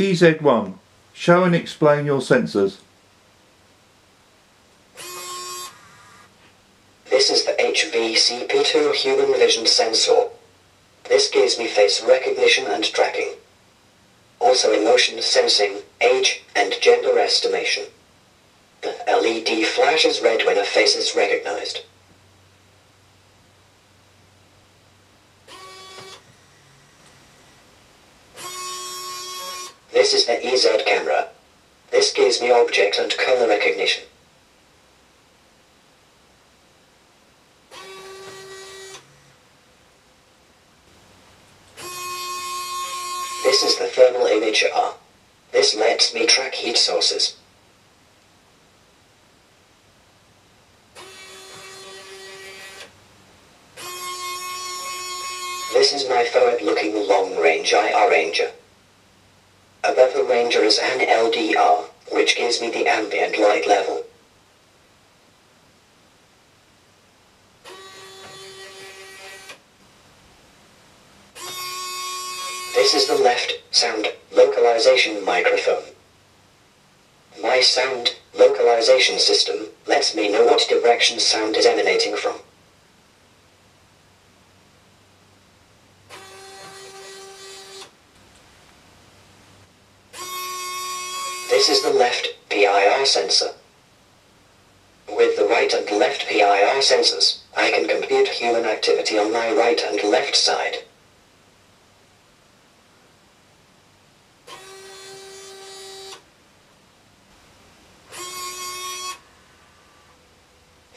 EZ1. Show and explain your sensors. This is the HVCP2 human vision sensor. This gives me face recognition and tracking. Also emotion sensing, age, and gender estimation. The LED flashes red when a face is recognized. This is the EZ camera. This gives me object and color recognition. This is the thermal imager. This lets me track heat sources. This is my forward-looking long-range IR Ranger. Above the Ranger is an LDR, which gives me the ambient light level. This is the left sound localization microphone. My sound localization system lets me know what direction sound is emanating from. This is the left PIR sensor. With the right and left PIR sensors, I can compute human activity on my right and left side.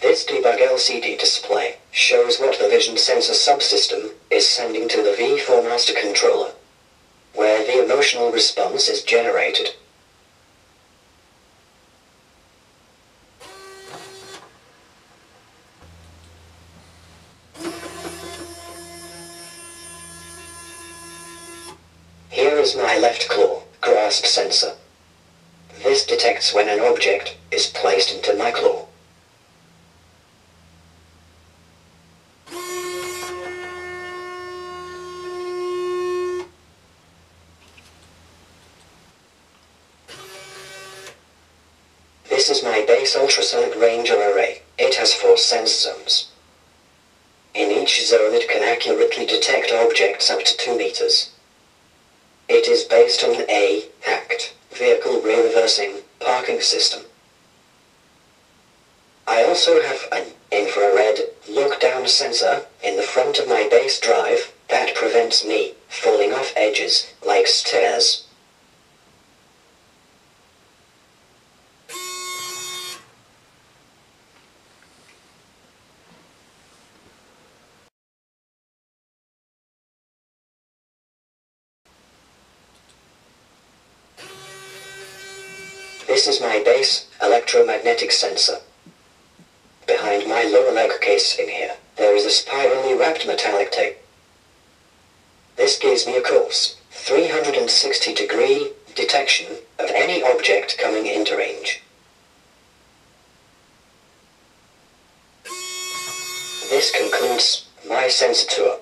This debug LCD display shows what the vision sensor subsystem is sending to the V4 master controller, where the emotional response is generated. Here is my left claw grasp sensor. This detects when an object is placed into my claw. This is my base ultrasonic Ranger array. It has four sense zones. In each zone it can accurately detect objects up to 2 meters. It is based on a hacked vehicle reversing parking system. I also have an infrared look-down sensor in the front of my base drive that prevents me falling off edges like stairs. This is my base electromagnetic sensor. Behind my lower leg case in here, there is a spirally wrapped metallic tape. This gives me a coarse, 360 degree detection of any object coming into range. This concludes my sensor tour.